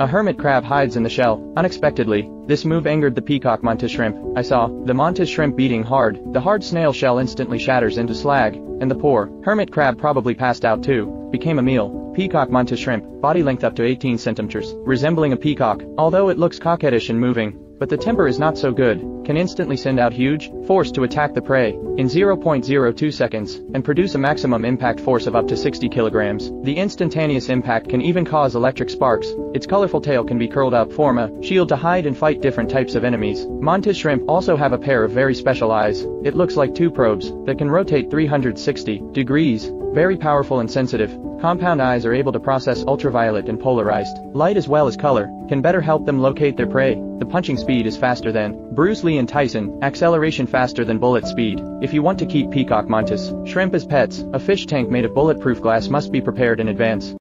A hermit crab hides in the shell, unexpectedly. This move angered the peacock mantis shrimp. I saw the mantis shrimp beating hard. The hard snail shell instantly shatters into slag, and the poor hermit crab probably passed out too. Became a meal. Peacock mantis shrimp, body length up to 18 centimeters, resembling a peacock, although it looks coquettish and moving. But the temper is not so good, can instantly send out huge force to attack the prey in 0.02 seconds and produce a maximum impact force of up to 60 kilograms. The instantaneous impact can even cause electric sparks. Its colorful tail can be curled up, form a shield to hide and fight different types of enemies. Mantis shrimp also have a pair of very special eyes. It looks like two probes that can rotate 360 degrees very powerful and sensitive, compound eyes are able to process ultraviolet and polarized light as well as color, can better help them locate their prey. The punching speed is faster than Bruce Lee and Tyson, acceleration faster than bullet speed. If you want to keep peacock mantis, shrimp as pets, a fish tank made of bulletproof glass must be prepared in advance.